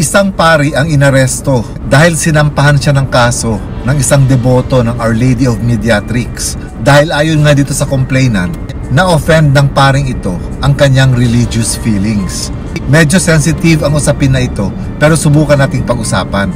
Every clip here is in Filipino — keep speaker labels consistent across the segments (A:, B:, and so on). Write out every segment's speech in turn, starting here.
A: Isang pari ang inaresto dahil sinampahan siya ng kaso ng isang deboto ng Our Lady of Mediatrix dahil ayon nga dito sa complainant, na-offend ng paring ito ang kanyang religious feelings. Medyo sensitive ang usapin na ito pero subukan nating pag-usapan.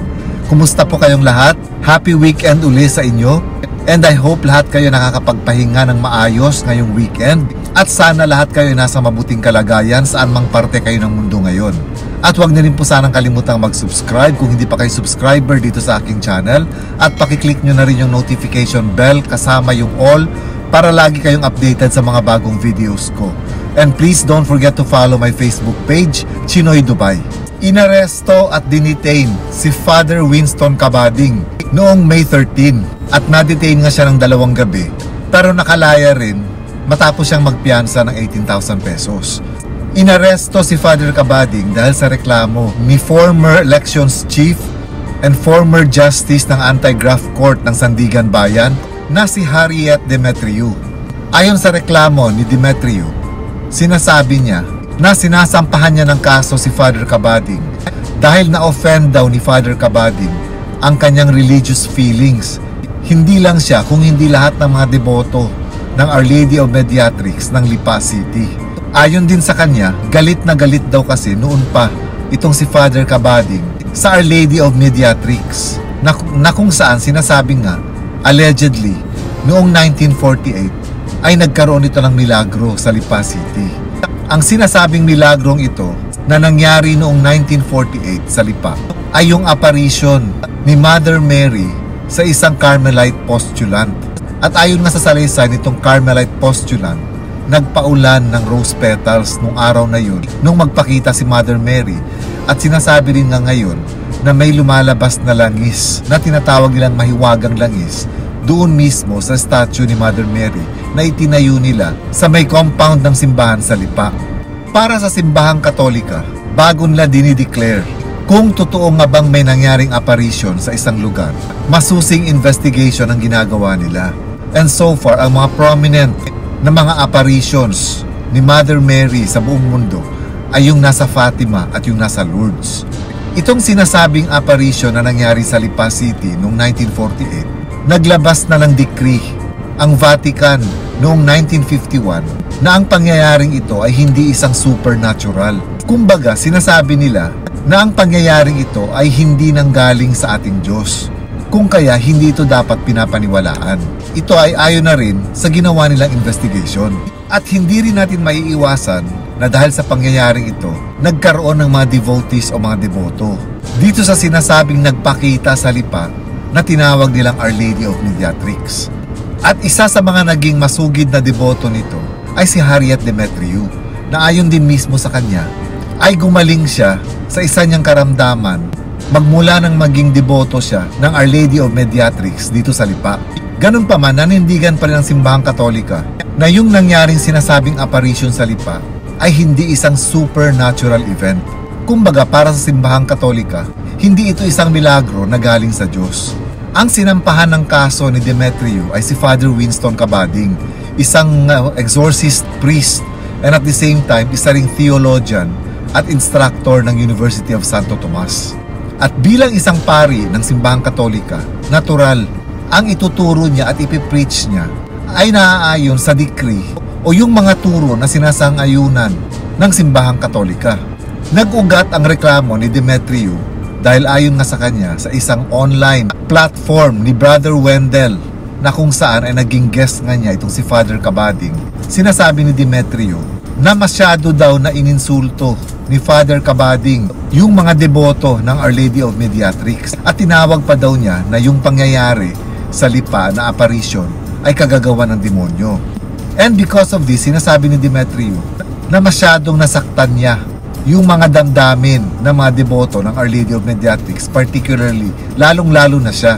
A: Kumusta po kayong lahat? Happy weekend uli sa inyo and I hope lahat kayo nakakapagpahinga ng maayos ngayong weekend at sana lahat kayo nasa mabuting kalagayan saan mang parte kayo ng mundo ngayon. At huwag niyo rin po sanang kalimutang mag-subscribe kung hindi pa kayo subscriber dito sa aking channel at pakiclick nyo na rin yung notification bell kasama yung all para lagi kayong updated sa mga bagong videos ko. And please don't forget to follow my Facebook page, Chinoy Dubai. Inaresto at dinitain si Father Winston Cabading noong May 13 at na-detain nga siya ng dalawang gabi pero nakalaya rin matapos siyang magpiyansa ng 18,000 pesos. Inaresto si Father Cabading dahil sa reklamo ni former elections chief and former justice ng anti-graft court ng Sandigan Bayan na si Harriet Demetriou. Ayon sa reklamo ni Demetriou, sinasabi niya na sinasampahan niya ng kaso si Father Cabading dahil na-offend daw ni Father Cabading ang kanyang religious feelings. Hindi lang siya kung hindi lahat ng mga deboto ng Our Lady of Mediatrix ng Lipa City. Ayon din sa kanya, galit na galit daw kasi noon pa itong si Father Cabading sa Our Lady of Mediatrix na, na kung saan sinasabi nga, allegedly, noong 1948 ay nagkaroon ito ng milagro sa Lipa City. Ang sinasabing milagrong ito na nangyari noong 1948 sa Lipa ay yung apparition ni Mother Mary sa isang Carmelite postulant. At ayon nga sa salaysay nitong Carmelite postulant, nagpaulan ng rose petals nung araw na yun nung magpakita si Mother Mary at sinasabi rin nga ngayon na may lumalabas na langis na tinatawag nilang mahiwagang langis doon mismo sa statue ni Mother Mary na itinayo nila sa may compound ng simbahan sa Lipa. Para sa simbahang katolika, bago nila dinideclare kung totoo nga bang may nangyaring apparition sa isang lugar, masusing investigation ang ginagawa nila. And so far, ang mga prominent na mga apparitions ni Mother Mary sa buong mundo ay yung nasa Fatima at yung nasa Lourdes. Itong sinasabing apparition na nangyari sa Lipa City noong 1948, naglabas na ng decree ang Vatican noong 1951 na ang pangyayaring ito ay hindi isang supernatural. Kumbaga, sinasabi nila na ang pangyayaring ito ay hindi nanggaling sa ating Diyos kung kaya hindi ito dapat pinapaniwalaan. Ito ay ayon na rin sa ginawa nilang investigation. At hindi rin natin maiiwasan na dahil sa pangyayaring ito, nagkaroon ng mga devotees o mga deboto. Dito sa sinasabing nagpakita sa lipa na tinawag nilang Our Lady of Mediatrix. At isa sa mga naging masugid na deboto nito ay si Harriet Demetriou na ayon din mismo sa kanya ay gumaling siya sa isa niyang karamdaman magmula nang maging deboto siya ng Our Lady of Mediatrix dito sa Lipa. Ganun pa man, nanindigan pa rin ang simbahang katolika na yung nangyaring sinasabing apparition sa Lipa ay hindi isang supernatural event. Kumbaga para sa simbahang katolika, hindi ito isang milagro na galing sa Diyos. Ang sinampahan ng kaso ni Demetriou ay si Father Winston Cabading, isang uh, exorcist priest and at the same time isa ring theologian at instructor ng University of Santo Tomas. At bilang isang pari ng simbahang katolika, natural, ang ituturo niya at ipipreach niya ay naaayon sa decree o yung mga turo na sinasang-ayunan ng simbahang katolika. Nag-ugat ang reklamo ni Demetriou dahil ayon nga sa kanya sa isang online platform ni Brother Wendell na kung saan ay naging guest nga niya itong si Father Cabading. Sinasabi ni Demetrio na masyado daw na ininsulto ni Father Cabading yung mga deboto ng Our Lady of Mediatrix at tinawag pa daw niya na yung pangyayari sa lipa na apparition ay kagagawa ng demonyo. And because of this, sinasabi ni Demetrio na masyadong nasaktan niya yung mga damdamin ng mga deboto ng Our Lady of Mediatrix, particularly, lalong-lalo na siya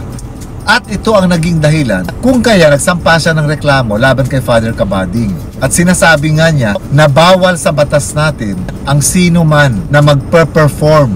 A: at ito ang naging dahilan kung kaya nagsampa siya ng reklamo laban kay Father Cabading. At sinasabi nga niya na bawal sa batas natin ang sino man na magper-perform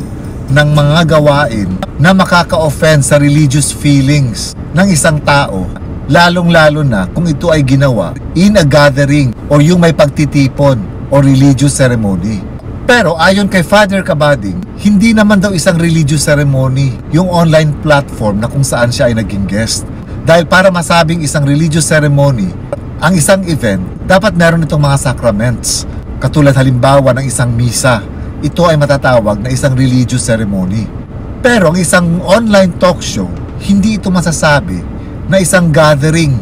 A: ng mga gawain na makaka-offend sa religious feelings ng isang tao lalong-lalo na kung ito ay ginawa in a gathering o yung may pagtitipon o religious ceremony. Pero ayon kay Father Kabading, hindi naman daw isang religious ceremony yung online platform na kung saan siya ay naging guest. Dahil para masabing isang religious ceremony, ang isang event, dapat meron itong mga sacraments. Katulad halimbawa ng isang misa, ito ay matatawag na isang religious ceremony. Pero ang isang online talk show, hindi ito masasabi na isang gathering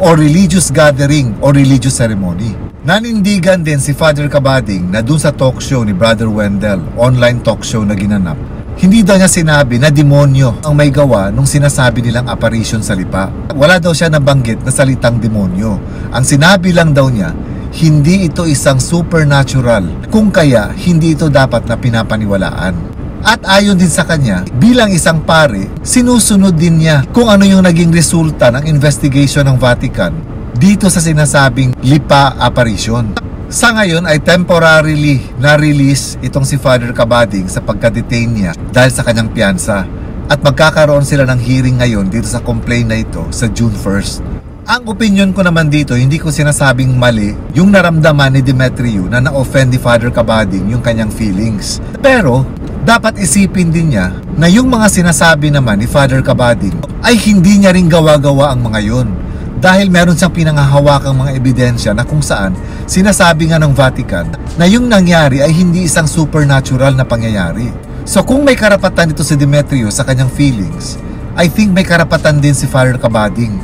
A: or religious gathering or religious ceremony. Nanindigan din si Father Kabading na dun sa talk show ni Brother Wendell, online talk show na ginanap, hindi daw niya sinabi na demonyo ang may gawa nung sinasabi nilang apparition sa lipa. Wala daw siya nabanggit na salitang demonyo. Ang sinabi lang daw niya, hindi ito isang supernatural, kung kaya hindi ito dapat na pinapaniwalaan. At ayon din sa kanya, bilang isang pare, sinusunod din niya kung ano yung naging resulta ng investigation ng Vatican dito sa sinasabing lipa apparition. Sa ngayon ay temporarily na-release itong si Father Kabading sa pagka-detain niya dahil sa kanyang piyansa at magkakaroon sila ng hearing ngayon dito sa complaint na ito sa June 1st. Ang opinion ko naman dito, hindi ko sinasabing mali yung naramdaman ni Demetriu na na-offend ni Father Kabading yung kanyang feelings. Pero, dapat isipin din niya na yung mga sinasabi naman ni Father Kabading ay hindi niya rin gawa-gawa ang mga yon dahil meron siyang pinangahawakang mga ebidensya na kung saan sinasabi nga ng Vatican na yung nangyari ay hindi isang supernatural na pangyayari. So kung may karapatan ito si Demetrio sa kanyang feelings, I think may karapatan din si Father Kabading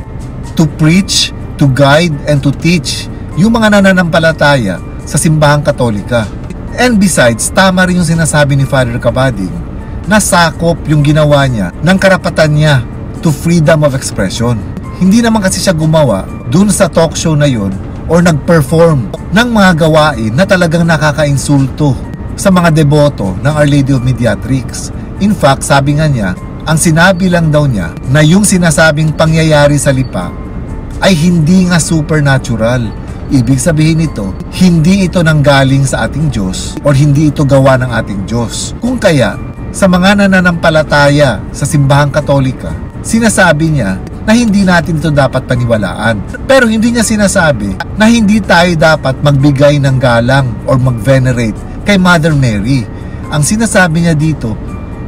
A: to preach, to guide, and to teach yung mga nananampalataya sa simbahang katolika. And besides, tama rin yung sinasabi ni Father Kabading na sakop yung ginawa niya ng karapatan niya to freedom of expression. Hindi naman kasi siya gumawa dun sa talk show na yon or nag-perform ng mga gawain na talagang nakakainsulto sa mga deboto ng Our Lady of Mediatrix. In fact, sabi nga niya, ang sinabi lang daw niya na yung sinasabing pangyayari sa lipa ay hindi nga supernatural. Ibig sabihin nito, hindi ito nanggaling sa ating Diyos or hindi ito gawa ng ating Diyos. Kung kaya, sa mga nananampalataya sa simbahang katolika, sinasabi niya na hindi natin ito dapat paniwalaan. Pero hindi niya sinasabi na hindi tayo dapat magbigay ng galang or mag-venerate kay Mother Mary. Ang sinasabi niya dito,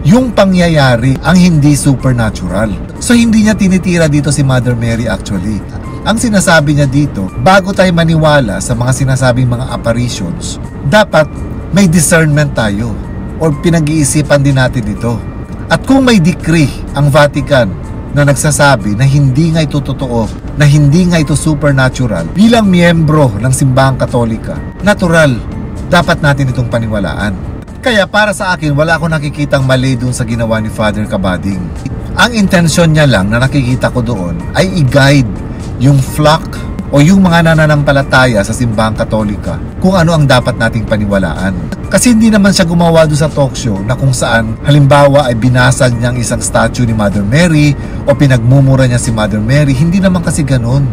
A: yung pangyayari ang hindi supernatural. So hindi niya tinitira dito si Mother Mary actually. Ang sinasabi niya dito, bago tayo maniwala sa mga sinasabing mga apparitions, dapat may discernment tayo or pinag-iisipan din natin ito. At kung may decree ang Vatican na nagsasabi na hindi nga ito totoo, na hindi nga ito supernatural, bilang miyembro ng simbahang katolika, natural, dapat natin itong paniwalaan. Kaya para sa akin, wala akong nakikitang mali dun sa ginawa ni Father Kabading. Ang intensyon niya lang na nakikita ko doon ay i-guide yung flock o yung mga nananampalataya sa simbahang katolika kung ano ang dapat nating paniwalaan. Kasi hindi naman siya gumawa doon sa talk show na kung saan halimbawa ay binasag niya ang isang statue ni Mother Mary o pinagmumura niya si Mother Mary. Hindi naman kasi ganun.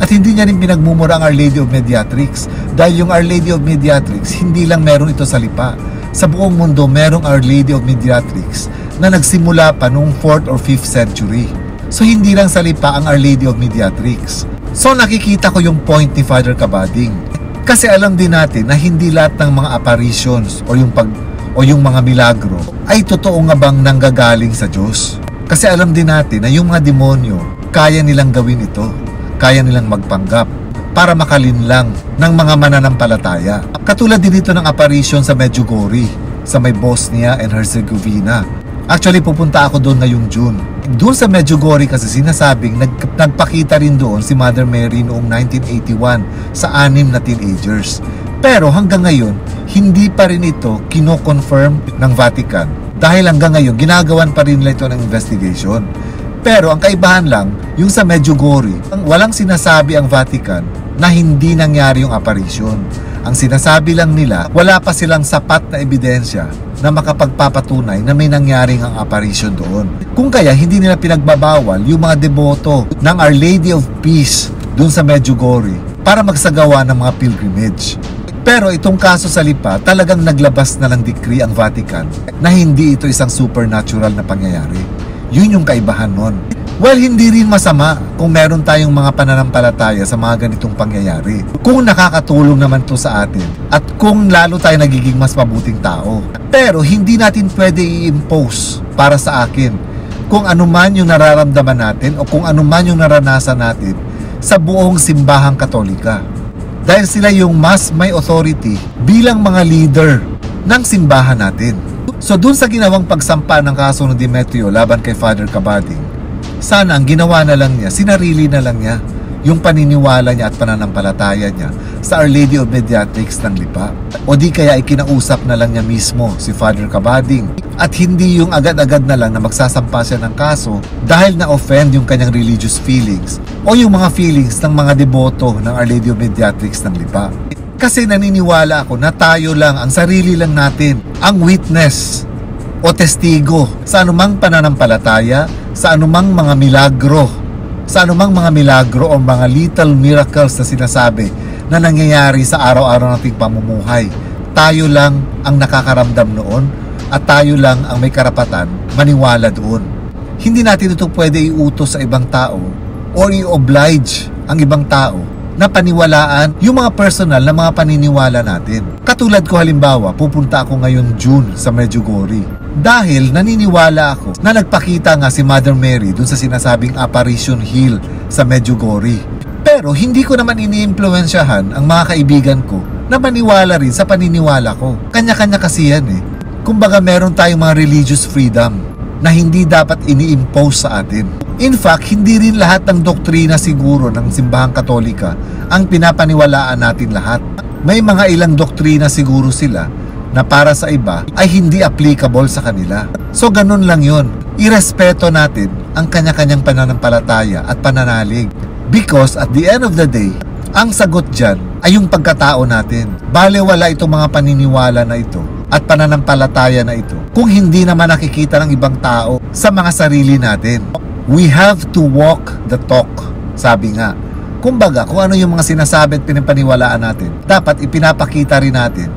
A: At hindi niya rin pinagmumura ang Our Lady of Mediatrix dahil yung Our Lady of Mediatrix hindi lang meron ito sa lipa. Sa buong mundo merong Our Lady of Mediatrix na nagsimula pa noong 4th or 5th century. So hindi lang sa lipa ang Our Lady of Mediatrix. So nakikita ko yung point ni Father Kabading. Kasi alam din natin na hindi lahat ng mga apparitions o yung pag o yung mga milagro ay totoo nga bang nanggagaling sa Diyos. Kasi alam din natin na yung mga demonyo, kaya nilang gawin ito. Kaya nilang magpanggap para makalinlang ng mga mananampalataya. Katulad din ito ng apparition sa Medjugorje, sa may Bosnia and Herzegovina. Actually, pupunta ako doon ngayong June doon sa Medjugorje kasi sinasabing nag, nagpakita rin doon si Mother Mary noong 1981 sa anim na teenagers. Pero hanggang ngayon, hindi pa rin ito kino-confirm ng Vatican. Dahil hanggang ngayon, ginagawan pa rin nila ito ng investigation. Pero ang kaibahan lang, yung sa Medjugorje, walang sinasabi ang Vatican na hindi nangyari yung apparition. Ang sinasabi lang nila, wala pa silang sapat na ebidensya na makapagpapatunay na may nangyaring ang apparition doon. Kung kaya hindi nila pinagbabawal yung mga deboto ng Our Lady of Peace doon sa Medjugorje para magsagawa ng mga pilgrimage. Pero itong kaso sa Lipa, talagang naglabas na ng decree ang Vatican na hindi ito isang supernatural na pangyayari. Yun yung kaibahan nun. Well, hindi rin masama kung meron tayong mga pananampalataya sa mga ganitong pangyayari. Kung nakakatulong naman to sa atin at kung lalo tayo nagiging mas mabuting tao. Pero hindi natin pwede i-impose para sa akin kung ano man yung nararamdaman natin o kung ano man yung naranasan natin sa buong simbahang katolika. Dahil sila yung mas may authority bilang mga leader ng simbahan natin. So dun sa ginawang pagsampa ng kaso ng Demetrio laban kay Father Cabading, sana ang ginawa na lang niya, sinarili na lang niya yung paniniwala niya at pananampalataya niya sa Our Lady of Mediatrix ng Lipa. O di kaya ikinausap na lang niya mismo si Father Cabading at hindi yung agad-agad na lang na magsasampa siya ng kaso dahil na-offend yung kanyang religious feelings o yung mga feelings ng mga deboto ng Our Lady of Mediatrix ng Lipa. Kasi naniniwala ako na tayo lang, ang sarili lang natin, ang witness o testigo sa anumang pananampalataya, sa anumang mga milagro, sa anumang mga milagro o mga little miracles na sinasabi na nangyayari sa araw-araw nating pamumuhay. Tayo lang ang nakakaramdam noon at tayo lang ang may karapatan maniwala doon. Hindi natin ito pwede iutos sa ibang tao or i-oblige ang ibang tao na paniwalaan yung mga personal na mga paniniwala natin. Katulad ko halimbawa, pupunta ako ngayon June sa Medjugorje. Dahil naniniwala ako na nagpakita nga si Mother Mary dun sa sinasabing Apparition Hill sa Medjugorje. Pero hindi ko naman iniimpluensyahan ang mga kaibigan ko na maniwala rin sa paniniwala ko. Kanya-kanya kasi yan eh. Kumbaga meron tayong mga religious freedom na hindi dapat ini-impose sa atin. In fact, hindi rin lahat ng doktrina siguro ng simbahang katolika ang pinapaniwalaan natin lahat. May mga ilang doktrina siguro sila na para sa iba ay hindi applicable sa kanila. So ganun lang yon. Irespeto natin ang kanya-kanyang pananampalataya at pananalig. Because at the end of the day, ang sagot dyan ay yung pagkatao natin. Bale wala itong mga paniniwala na ito at pananampalataya na ito kung hindi naman nakikita ng ibang tao sa mga sarili natin we have to walk the talk. Sabi nga. Kumbaga, kung ano yung mga sinasabi at pinapaniwalaan natin, dapat ipinapakita rin natin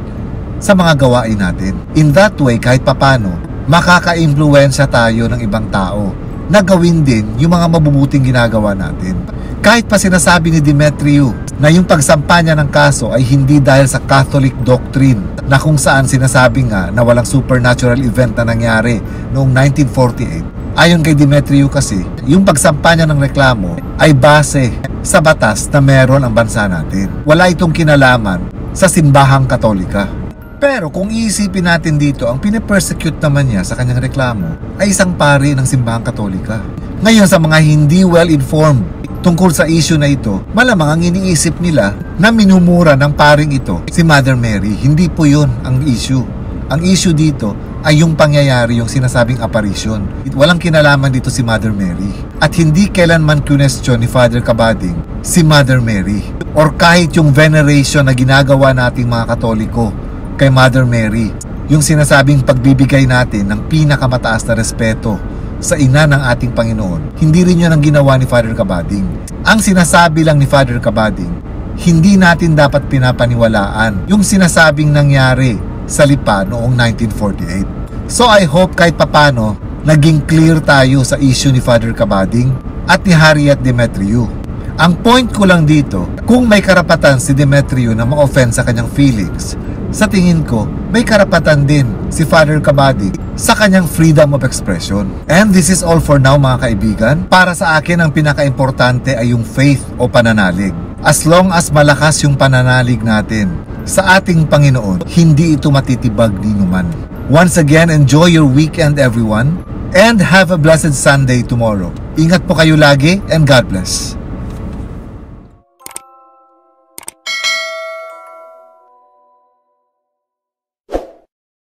A: sa mga gawain natin. In that way, kahit papano, makaka-impluensya tayo ng ibang tao na gawin din yung mga mabubuting ginagawa natin. Kahit pa sinasabi ni Demetriu na yung pagsampa niya ng kaso ay hindi dahil sa Catholic doctrine na kung saan sinasabi nga na walang supernatural event na nangyari noong 1948 Ayon kay Demetriu kasi, yung pagsampa niya ng reklamo ay base sa batas na meron ang bansa natin. Wala itong kinalaman sa simbahang katolika. Pero kung iisipin natin dito, ang pinipersecute naman niya sa kanyang reklamo ay isang pari ng simbahang katolika. Ngayon sa mga hindi well-informed tungkol sa issue na ito, malamang ang iniisip nila na minumura ng paring ito si Mother Mary. Hindi po yun ang issue. Ang issue dito ay yung pangyayari, yung sinasabing apparition. Walang kinalaman dito si Mother Mary. At hindi kailanman question ni Father Cabading si Mother Mary. Or kahit yung veneration na ginagawa nating mga Katoliko kay Mother Mary. Yung sinasabing pagbibigay natin ng pinakamataas na respeto sa ina ng ating Panginoon. Hindi rin yun ang ginawa ni Father Cabading. Ang sinasabi lang ni Father Cabading, hindi natin dapat pinapaniwalaan yung sinasabing nangyari sa Lipa noong 1948. So I hope kahit papano naging clear tayo sa issue ni Father Cabading at ni Harriet Demetriou. Ang point ko lang dito, kung may karapatan si Demetriou na ma-offend sa kanyang feelings, sa tingin ko, may karapatan din si Father Cabading sa kanyang freedom of expression. And this is all for now mga kaibigan. Para sa akin, ang pinaka-importante ay yung faith o pananalig. As long as malakas yung pananalig natin, sa ating Panginoon, hindi ito matitibag ni numan. Once again, enjoy your weekend everyone and have a blessed Sunday tomorrow. Ingat po kayo lagi and God bless.